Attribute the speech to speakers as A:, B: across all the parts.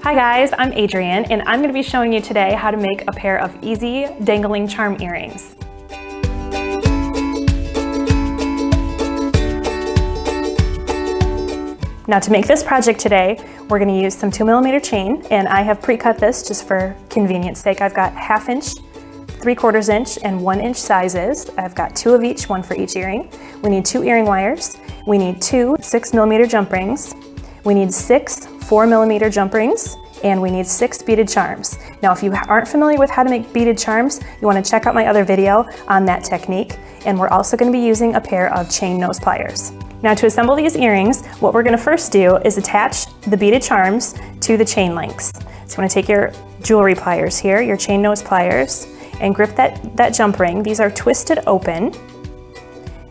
A: Hi guys, I'm Adrianne and I'm going to be showing you today how to make a pair of easy dangling charm earrings. Now to make this project today, we're going to use some 2mm chain and I have pre-cut this just for convenience sake. I've got half inch, 3 quarters inch, and 1 inch sizes. I've got two of each, one for each earring. We need two earring wires. We need two 6mm jump rings. We need six four millimeter jump rings, and we need six beaded charms. Now, if you aren't familiar with how to make beaded charms, you wanna check out my other video on that technique. And we're also gonna be using a pair of chain nose pliers. Now to assemble these earrings, what we're gonna first do is attach the beaded charms to the chain links. So you wanna take your jewelry pliers here, your chain nose pliers, and grip that, that jump ring. These are twisted open.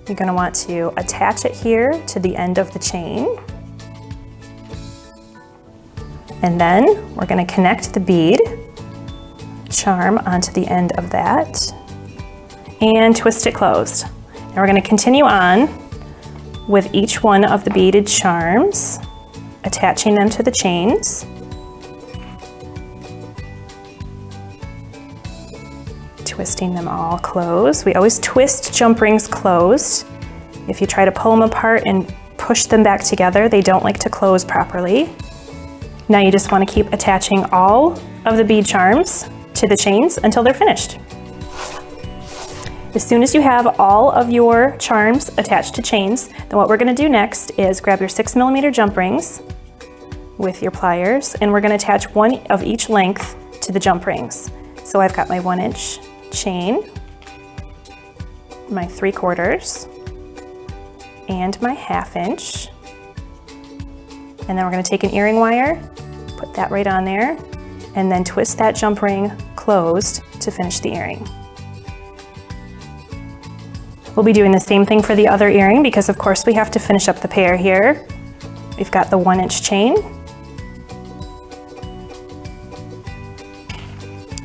A: You're gonna want to attach it here to the end of the chain. And then we're gonna connect the bead charm onto the end of that and twist it closed. Now we're gonna continue on with each one of the beaded charms, attaching them to the chains. Twisting them all closed. We always twist jump rings closed. If you try to pull them apart and push them back together, they don't like to close properly. Now you just want to keep attaching all of the bead charms to the chains until they're finished. As soon as you have all of your charms attached to chains, then what we're going to do next is grab your 6 millimeter jump rings with your pliers and we're going to attach one of each length to the jump rings. So I've got my 1 inch chain, my 3 quarters, and my half inch. And then we're going to take an earring wire Put that right on there and then twist that jump ring closed to finish the earring. We'll be doing the same thing for the other earring because of course we have to finish up the pair here. We've got the one inch chain,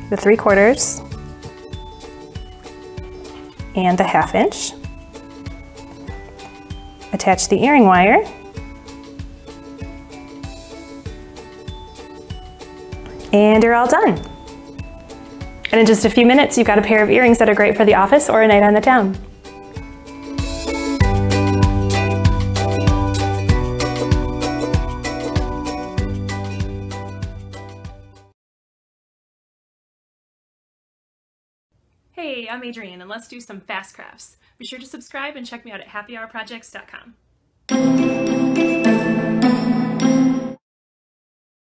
A: the three quarters, and the half inch. Attach the earring wire and you're all done. And in just a few minutes, you've got a pair of earrings that are great for the office or a night on the town. Hey, I'm Adrianne, and let's do some fast crafts. Be sure to subscribe and check me out at happyhourprojects.com.